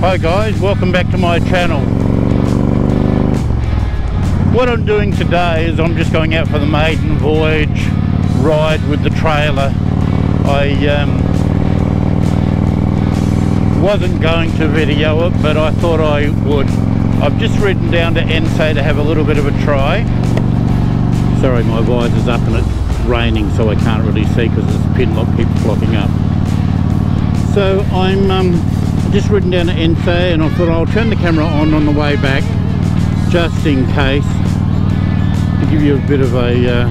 Hi guys, welcome back to my channel. What I'm doing today is I'm just going out for the maiden voyage ride with the trailer. I um, wasn't going to video it, but I thought I would. I've just ridden down to Ensay to have a little bit of a try. Sorry, my visor's up and it's raining, so I can't really see because this pin lock keeps blocking up. So I'm um, just ridden down to Ensay and I thought I'll turn the camera on on the way back just in case to give you a bit of a, uh,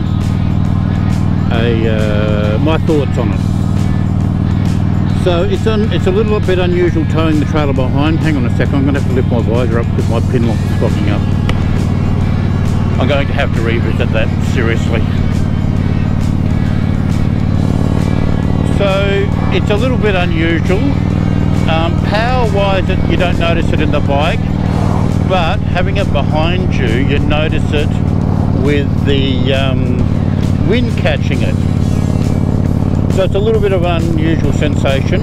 a uh, my thoughts on it. So it's un, it's a little bit unusual towing the trailer behind. Hang on a second, I'm going to have to lift my visor up because my pin lock is blocking up. I'm going to have to revisit that seriously. So it's a little bit unusual. Um, power wise you don't notice it in the bike but having it behind you you notice it with the um, wind catching it. So it's a little bit of an unusual sensation.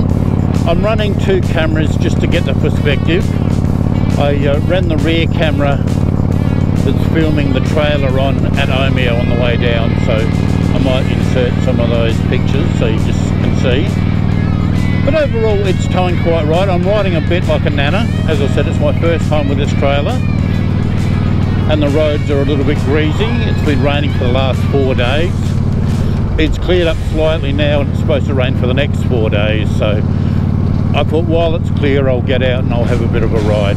I'm running two cameras just to get the perspective. I uh, ran the rear camera that's filming the trailer on at Omeo on the way down so I might insert some of those pictures so you just can see but overall, it's towing quite right. I'm riding a bit like a nana. As I said, it's my first time with this trailer. And the roads are a little bit greasy. It's been raining for the last four days. It's cleared up slightly now and it's supposed to rain for the next four days. So I thought while it's clear, I'll get out and I'll have a bit of a ride.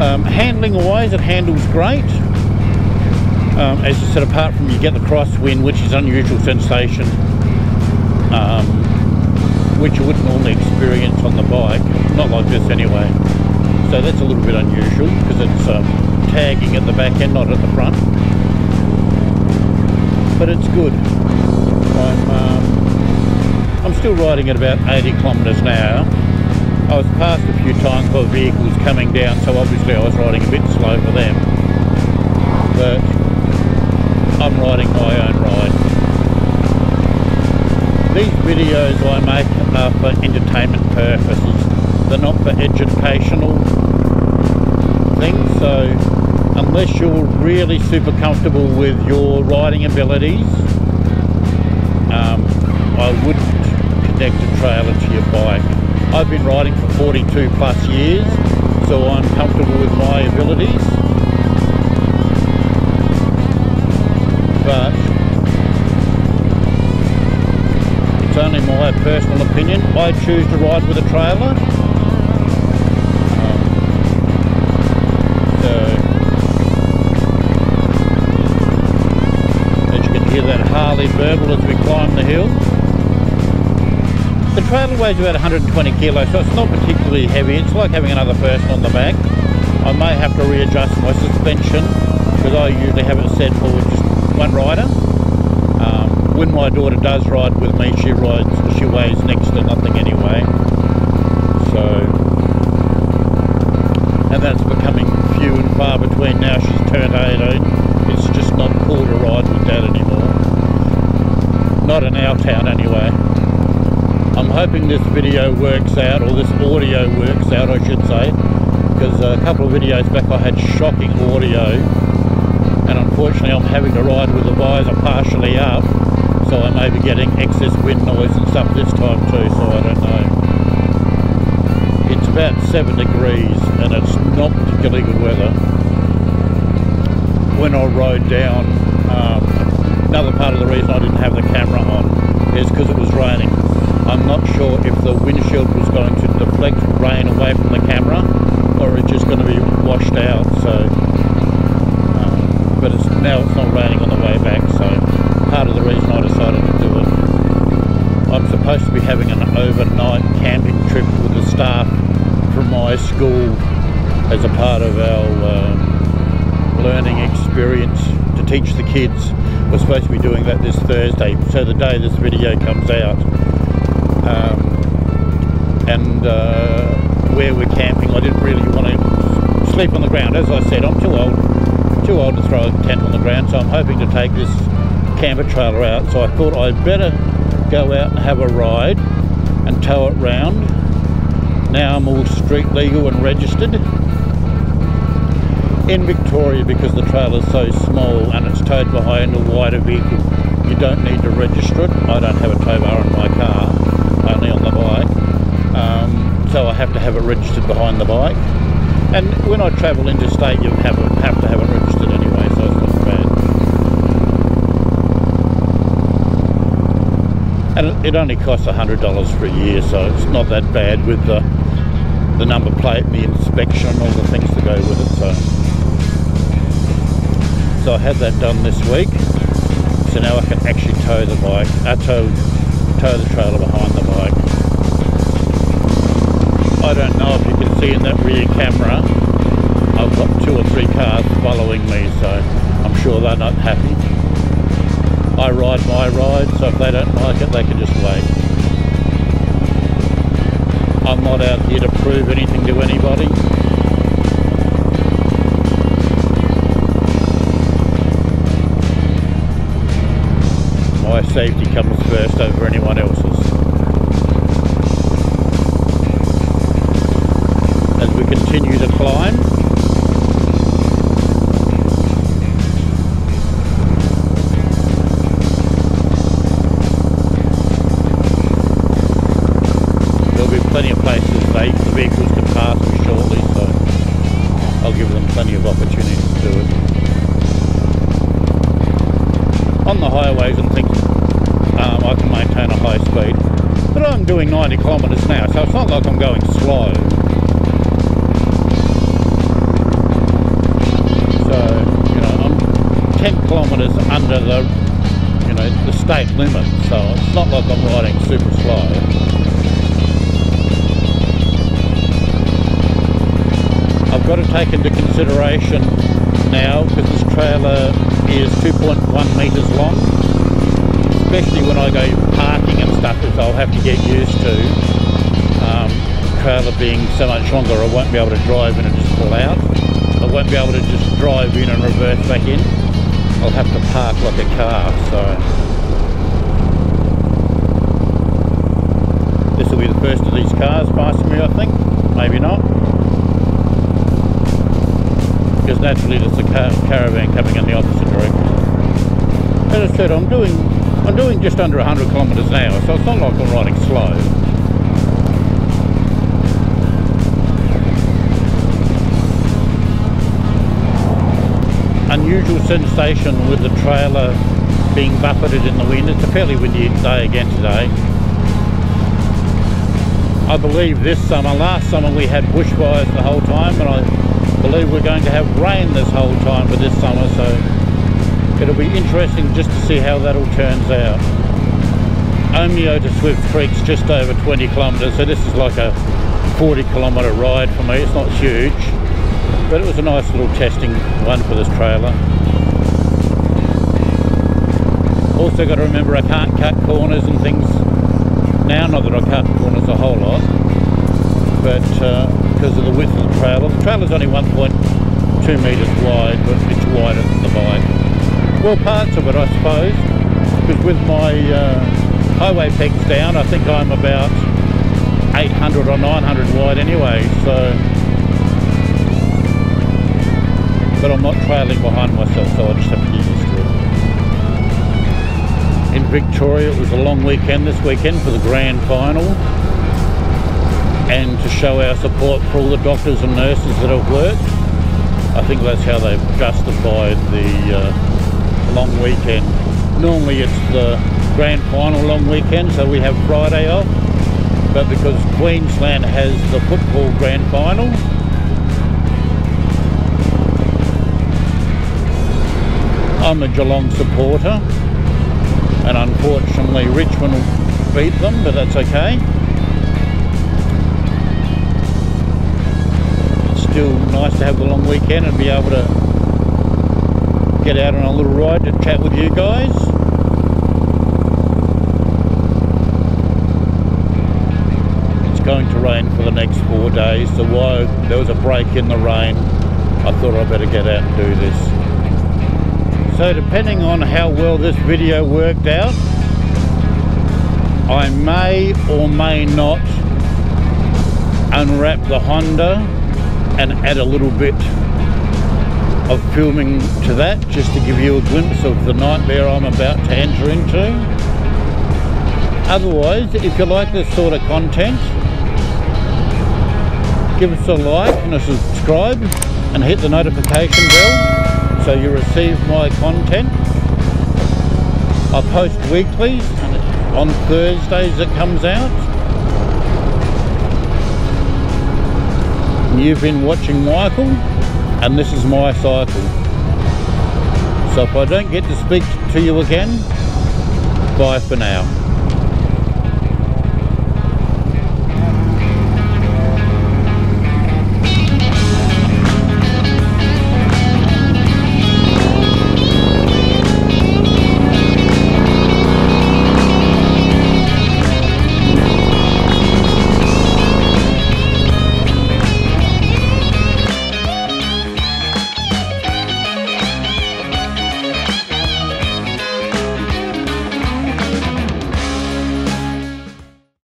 Um, handling wise, it handles great. Um, as you said, apart from you get the crosswind, which is unusual sensation um, which you wouldn't normally experience on the bike, not like this anyway. So that's a little bit unusual because it's um, tagging at the back end, not at the front. But it's good. I'm, um, I'm still riding at about 80 kilometres an hour. I was passed a few times by vehicles coming down, so obviously I was riding a bit slow for them. But I'm riding my own these videos I make are for entertainment purposes. They're not for educational things. So unless you're really super comfortable with your riding abilities, um, I wouldn't connect a trailer to your bike. I've been riding for 42 plus years, so I'm comfortable with my abilities. But only my personal opinion. I choose to ride with a trailer. Um, as you can hear that Harley burble as we climb the hill. The trailer weighs about 120 kilos, so it's not particularly heavy. It's like having another person on the back. I may have to readjust my suspension because I usually have it set for just one rider when my daughter does ride with me, she rides, she weighs next to nothing anyway. So, and that's becoming few and far between now she's turned 18. It's just not cool to ride with dad anymore. Not in our town anyway. I'm hoping this video works out, or this audio works out I should say, because a couple of videos back I had shocking audio, and unfortunately I'm having to ride with the visor partially up, so I may be getting excess wind noise and stuff this time too, so I don't know. It's about 7 degrees and it's not particularly good weather. When I rode down, um, another part of the reason I didn't have the camera on is because it was raining. I'm not sure if the windshield was going to deflect rain away from the camera or it's just going to be washed out, so um, but it's now it's not raining on the way back so part of the reason I decided to do it. I'm supposed to be having an overnight camping trip with the staff from my school as a part of our um, learning experience to teach the kids. We're supposed to be doing that this Thursday, so the day this video comes out. Um, and uh, where we're camping, I didn't really want to sleep on the ground. As I said, I'm too old, too old to throw a tent on the ground, so I'm hoping to take this camper trailer out so I thought I'd better go out and have a ride and tow it round Now I'm all street legal and registered. In Victoria, because the trailer is so small and it's towed behind a wider vehicle, you don't need to register it. I don't have a tow bar in my car, only on the bike. Um, so I have to have it registered behind the bike. And when I travel interstate, you have, have to have it registered anyway, so it's not bad. And it only costs $100 for a year, so it's not that bad with the, the number plate the inspection all the things to go with it. So, so I had that done this week. So now I can actually tow the bike, uh, tow, tow the trailer behind the bike. I don't know if you can see in that rear camera, I've got two or three cars following me, so I'm sure they're not happy. I ride my ride, so if they don't like it, they can just wait. I'm not out here to prove anything to anybody. My safety comes first over anyone else's. As we continue to climb, On the highways and things, um, I can maintain a high speed, but I'm doing 90 kilometres now, so it's not like I'm going slow. So, you know, I'm 10 kilometres under the, you know, the state limit, so it's not like I'm riding super slow. I've got to take into consideration now because this trailer is 2.1 metres long. Especially when I go parking and stuff as I'll have to get used to um, trailer being so much longer I won't be able to drive in and just pull out. I won't be able to just drive in and reverse back in. I'll have to park like a car so. This will be the first of these cars passing me I think. Maybe not because naturally there's a car caravan coming in the opposite direction. As I said, I'm doing I'm doing just under 100 kilometres an hour, so it's not like I'm riding slow. Unusual sensation with the trailer being buffeted in the wind. It's a fairly windy day again today. I believe this summer, last summer we had bushfires the whole time and I believe we're going to have rain this whole time for this summer so it'll be interesting just to see how that all turns out. Omeo to Swift Creek's just over 20 kilometres so this is like a 40 kilometre ride for me, it's not huge but it was a nice little testing one for this trailer. Also got to remember I can't cut corners and things now, not that I cut corners a whole lot but uh, because of the width of trailer. The trailer's only 1.2 metres wide, but it's wider than the bike. Well, parts of it, I suppose, because with my uh, highway pegs down, I think I'm about 800 or 900 wide anyway, so... But I'm not trailing behind myself, so I just have to get used to it. In Victoria, it was a long weekend this weekend for the grand final and to show our support for all the doctors and nurses that have worked. I think that's how they've justified the uh, long weekend. Normally it's the grand final long weekend, so we have Friday off, but because Queensland has the football grand final, I'm a Geelong supporter, and unfortunately Richmond beat them, but that's okay. Nice to have the long weekend and be able to get out on a little ride to chat with you guys. It's going to rain for the next four days, so while there was a break in the rain, I thought I'd better get out and do this. So depending on how well this video worked out, I may or may not unwrap the Honda and add a little bit of filming to that just to give you a glimpse of the nightmare I'm about to enter into. Otherwise, if you like this sort of content, give us a like and a subscribe and hit the notification bell so you receive my content. I post weekly and on Thursdays it comes out. You've been watching Michael and this is my cycle. So if I don't get to speak to you again, bye for now.